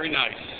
Very nice.